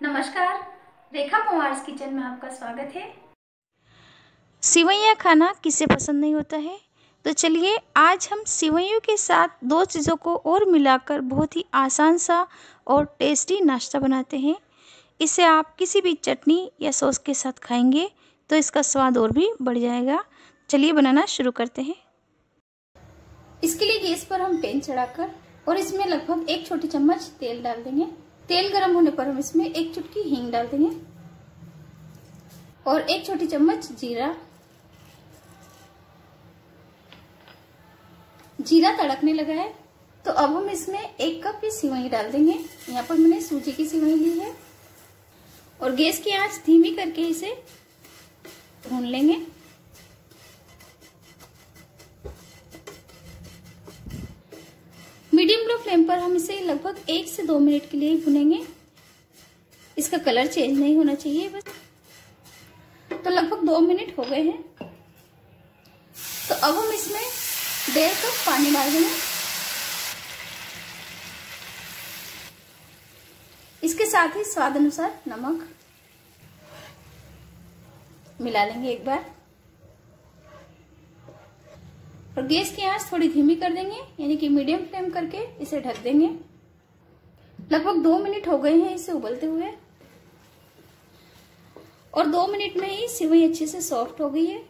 नमस्कार रेखा पवार्स किचन में आपका स्वागत है। सिवैया खाना किसे पसंद नहीं होता है? तो चलिए आज हम सिवैयों के साथ दो चीज़ों को और मिलाकर बहुत ही आसान सा और टेस्टी नाश्ता बनाते हैं। इसे आप किसी भी चटनी या सॉस के साथ खाएँगे तो इसका स्वाद और भी बढ़ जाएगा। चलिए बनाना शुरू करते हैं। इसके लिए गैस पर हम पैन चढ़ाकर और इसमें लगभग एक छोटी चम्मच तेल डाल देंगे। तेल गर्म होने पर हम इसमें एक चुटकी हींग डाल देंगे। और एक छोटी चम्मच जीरा। जीरा तड़कने लगा है तो अब हम इसमें एक कप ये सिवई डाल देंगे। यहाँ पर मैंने सूजी की सिवई ली है। और गैस की आँच धीमी करके इसे भून लेंगे मीडियम लो फ्लेम पर हम इसे लगभग एक से दो मिनट के लिए ही भुनेंगे। इसका कलर चेंज नहीं होना चाहिए बस। तो लगभग दो मिनट हो गए हैं। तो अब हम इसमें डेढ़ कप पानी डाल देंगे इसके साथ ही स्वाद अनुसार नमक मिला लेंगे एक बार। और गैस की आँच थोड़ी धीमी कर देंगे, यानी कि मीडियम फ्लेम करके इसे ढक देंगे। लगभग दो मिनट हो गए हैं इसे उबलते हुए। और दो मिनट में ही सिवई अच्छे से सॉफ्ट हो गई है।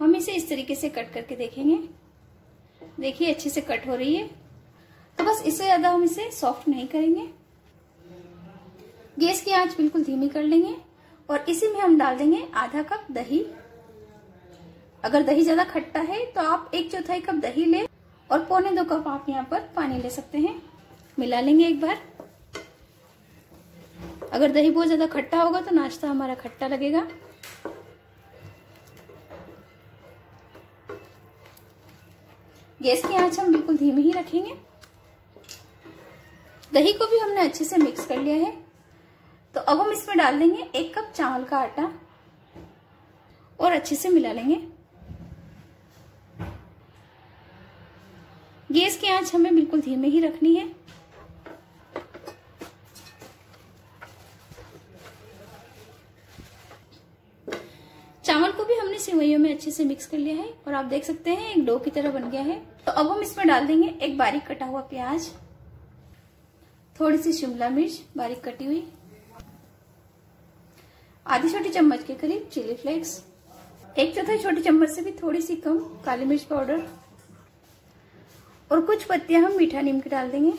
हम इसे इस तरीके से कट करके देखेंगे। देखिए, अच्छे से कट हो रही है। तो बस इससे ज़्यादा हम इसे सॉफ्ट नहीं करेंगे। गैस की आँच बिल्कुल धीमी कर लेंगे और इसी में हम डाल देंगे आधा कप दही। अगर दही ज़्यादा खट्टा है तो आप एक चौथाई कप दही ले और पौने दो कप आप यहाँ पर पानी ले सकते हैं। मिला लेंगे एक बार। अगर दही बहुत ज़्यादा खट्टा होगा तो नाश्ता हमारा खट्टा लगेगा। गैस की आँच हम बिल्कुल धीमी ही रखेंगे। दही को भी हमने अच्छे से मिक्स कर लिया है। तो अब हम इसमें डाल देंगे एक कप चावल का आटा और अच्छे से मिला लेंगे। गैस की आँच हमें बिल्कुल धीमे ही रखनी है। चावल को भी हमने सिवैयों में अच्छे से मिक्स कर लिया है और आप देख सकते हैं, एक डो की तरह बन गया है। तो अब हम इसमें डाल देंगे एक बारीक कटा हुआ प्याज थोड़ी सी शिमला मिर्च, बारीक कटी हुई, आधी छोटी चम्मच के करीब चिली फ्लेक्स, एक चौथाई छोटी चम्मच से भी थोड़ी सी कम काली मिर्च पाउडर और कुछ पत्तियाँ हम मीठा नीम की डाल देंगे।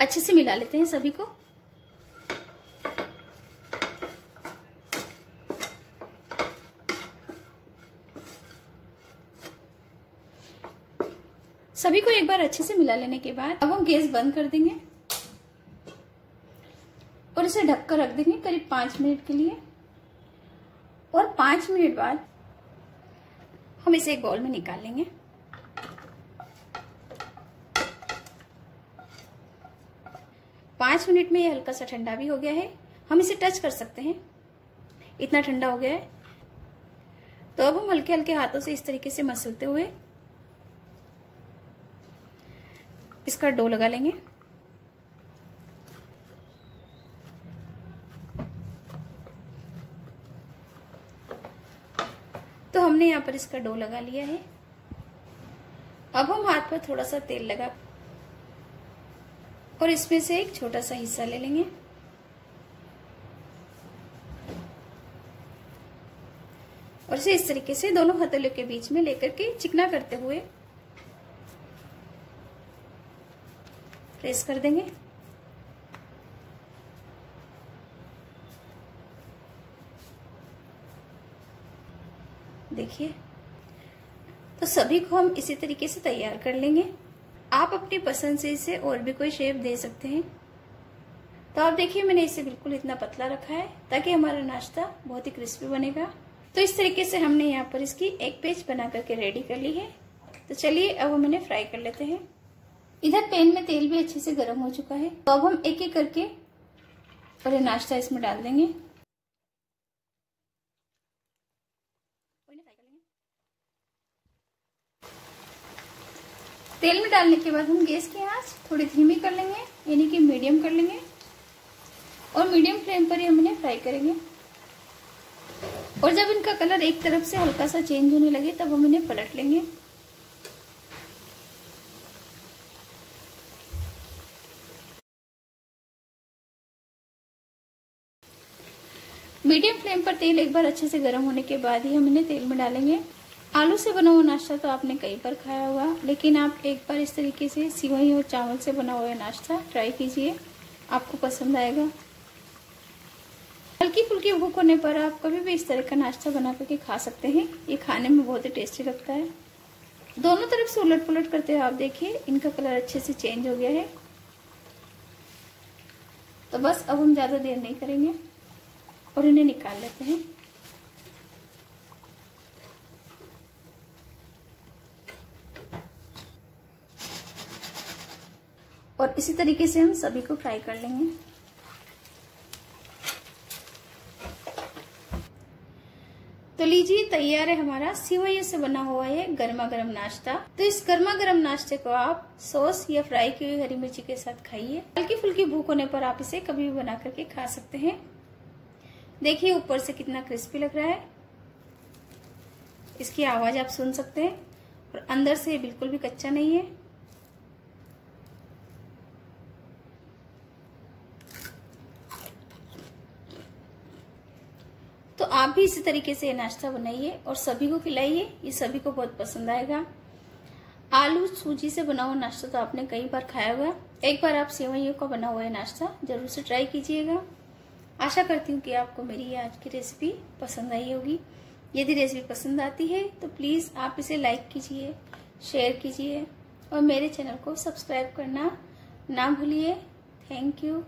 अच्छे से मिला लेते हैं सभी को। सभी को एक बार अच्छे से मिला लेने के बाद अब हम गैस बंद कर देंगे और इसे ढककर रख देंगे करीब पाँच मिनट के लिए। और पाँच मिनट बाद हम इसे एक बॉल में निकाल लेंगे। पाँच मिनट में ये हल्का सा ठंडा भी हो गया है। हम इसे टच कर सकते हैं। इतना ठंडा हो गया है। तो अब हम हल्के हल्के हाथों से इस तरीके से मसलते हुए इसका डो लगा लेंगे तो हमने यहाँ पर इसका डो लगा लिया है। अब हम हाथ पर थोड़ा सा तेल लगा और इसमें से एक छोटा सा हिस्सा ले लेंगे। और इसे इस तरीके से दोनों हथेलियों के बीच में लेकर के चिकना करते हुए प्रेस कर देंगे। देखिए। तो सभी को हम इसी तरीके से तैयार कर लेंगे। आप अपनी पसंद से इसे और भी कोई शेप दे सकते हैं। तो आप देखिए, मैंने इसे बिल्कुल इतना पतला रखा है, ताकि हमारा नाश्ता बहुत ही क्रिस्पी बनेगा। तो इस तरीके से हमने यहाँ पर इसकी एक पेज बना करके रेडी कर ली है। तो चलिए, अब हम इन्हें फ्राई कर लेते हैं। इधर पैन में तेल भी अच्छे से गर्म हो चुका है। तो अब हम एक एक करके और नाश्ता इसमें डाल देंगे। तेल में डालने के बाद हम गैस की आँच थोड़ी धीमी कर लेंगे, यानी कि मीडियम कर लेंगे। और मीडियम फ्लेम पर ही हम इन्हें फ्राई करेंगे। और जब इनका कलर एक तरफ़ से हल्का सा चेंज होने लगे, तब हम इन्हें पलट लेंगे। मीडियम फ्लेम पर तेल एक बार अच्छे से गर्म होने के बाद ही हम इन्हें तेल में डालेंगे। आलू से बना हुआ नाश्ता तो आपने कई बार खाया होगा, लेकिन आप एक बार इस तरीके से सिवई और चावल से बना हुआ नाश्ता ट्राई कीजिए, आपको पसंद आएगा। हल्की फुल्की भूख होने पर आप कभी भी इस तरह का नाश्ता बना करके खा सकते हैं, ये खाने में बहुत ही टेस्टी लगता है। दोनों तरफ़ से उलट पुलट करते हुए आप देखिए, इनका कलर अच्छे से चेंज हो गया है। तो बस अब हम ज़्यादा देर नहीं करेंगे और इन्हें निकाल लेते हैं। और इसी तरीके से हम सभी को फ्राई कर लेंगे। तो लीजिए, तैयार है हमारा। सिवैयों से बना हुआ है गर्मा गर्म नाश्ता। तो इस गर्मा गर्म नाश्ते को आप सॉस या फ्राई की हुई हरी मिर्ची के साथ खाइए। हल्की फुल्की भूख होने पर आप इसे कभी भी बना करके खा सकते हैं। देखिए, ऊपर से कितना क्रिस्पी लग रहा है। इसकी आवाज़ आप सुन सकते हैं। और अंदर से बिल्कुल भी कच्चा नहीं है। तो आप भी इसी तरीके से नाश्ता बनाइए और सभी को खिलाइए, ये सभी को बहुत पसंद आएगा। आलू सूजी से बना हुआ नाश्ता तो आपने कई बार खाया होगा। एक बार आप सेवैयों का बना हुआ नाश्ता ज़रूर से ट्राई कीजिएगा। आशा करती हूँ कि आपको मेरी आज की रेसिपी पसंद आई होगी। यदि रेसिपी पसंद आती है तो प्लीज़ आप इसे लाइक कीजिए, शेयर कीजिए और मेरे चैनल को सब्सक्राइब करना ना भूलिए। Thank you.